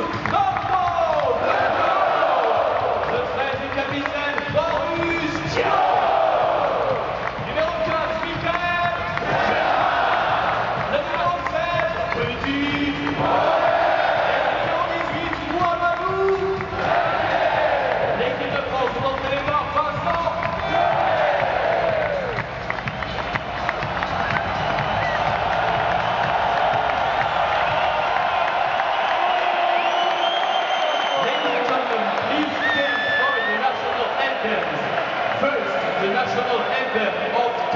Isso! national anthem of